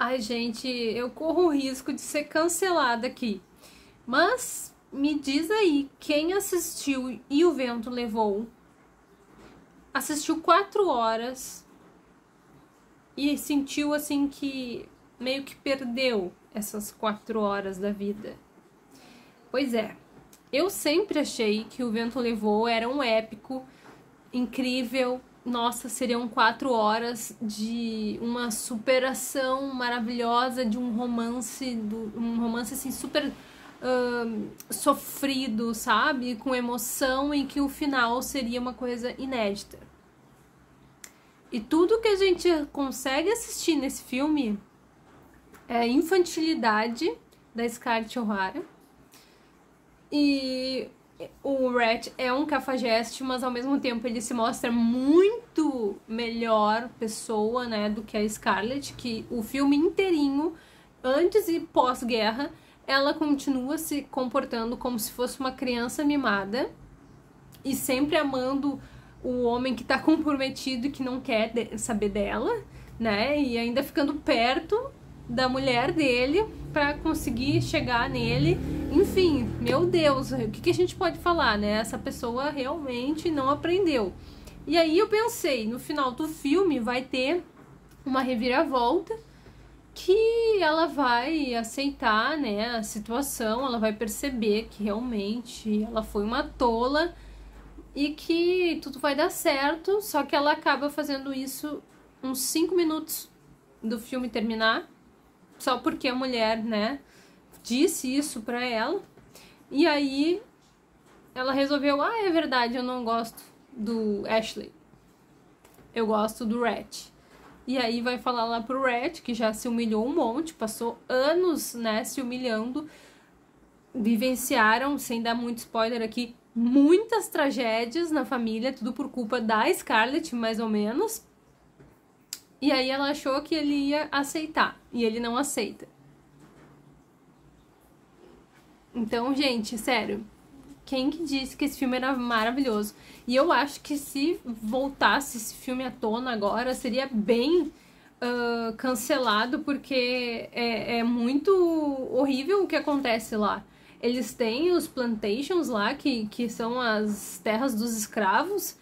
Ai, gente, eu corro o risco de ser cancelada aqui. Mas me diz aí, quem assistiu e o vento levou? Assistiu quatro horas e sentiu assim que meio que perdeu essas quatro horas da vida. Pois é, eu sempre achei que o vento levou era um épico, incrível, nossa, seriam quatro horas de uma superação maravilhosa, de um romance, do, um romance assim super uh, sofrido, sabe? Com emoção e que o final seria uma coisa inédita. E tudo que a gente consegue assistir nesse filme é infantilidade da Scarlett O'Hara e o Rat é um cafajeste, mas ao mesmo tempo ele se mostra muito melhor pessoa, né, do que a Scarlett, que o filme inteirinho, antes e pós-guerra, ela continua se comportando como se fosse uma criança mimada e sempre amando o homem que tá comprometido e que não quer saber dela, né? E ainda ficando perto da mulher dele para conseguir chegar nele. Enfim, meu Deus, o que, que a gente pode falar, né? Essa pessoa realmente não aprendeu. E aí eu pensei, no final do filme vai ter uma reviravolta que ela vai aceitar, né, a situação, ela vai perceber que realmente ela foi uma tola e que tudo vai dar certo, só que ela acaba fazendo isso uns 5 minutos do filme terminar só porque a mulher, né, disse isso pra ela. E aí ela resolveu, ah, é verdade, eu não gosto do Ashley. Eu gosto do Rat. E aí vai falar lá pro Rat, que já se humilhou um monte, passou anos, né, se humilhando. Vivenciaram, sem dar muito spoiler aqui, muitas tragédias na família, tudo por culpa da Scarlett, mais ou menos. E aí ela achou que ele ia aceitar. E ele não aceita. Então, gente, sério. Quem que disse que esse filme era maravilhoso? E eu acho que se voltasse esse filme à tona agora, seria bem uh, cancelado, porque é, é muito horrível o que acontece lá. Eles têm os plantations lá, que, que são as terras dos escravos.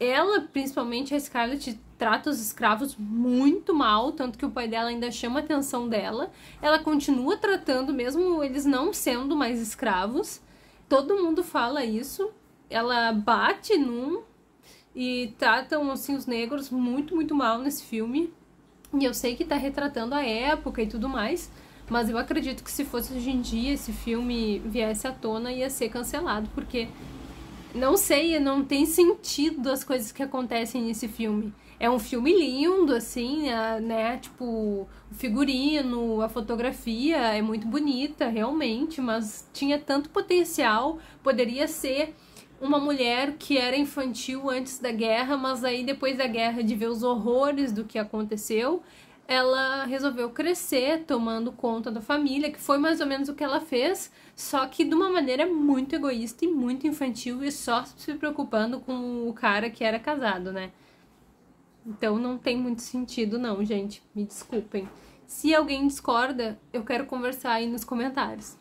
Ela, principalmente a Scarlett, trata os escravos muito mal, tanto que o pai dela ainda chama a atenção dela. Ela continua tratando, mesmo eles não sendo mais escravos. Todo mundo fala isso. Ela bate num e tratam assim os negros muito, muito mal nesse filme. E eu sei que tá retratando a época e tudo mais, mas eu acredito que se fosse hoje em dia esse filme viesse à tona ia ser cancelado, porque não sei, não tem sentido as coisas que acontecem nesse filme. É um filme lindo, assim, né? Tipo, o figurino, a fotografia é muito bonita, realmente, mas tinha tanto potencial. Poderia ser uma mulher que era infantil antes da guerra, mas aí depois da guerra, de ver os horrores do que aconteceu, ela resolveu crescer tomando conta da família, que foi mais ou menos o que ela fez, só que de uma maneira muito egoísta e muito infantil e só se preocupando com o cara que era casado, né? Então não tem muito sentido, não, gente. Me desculpem. Se alguém discorda, eu quero conversar aí nos comentários.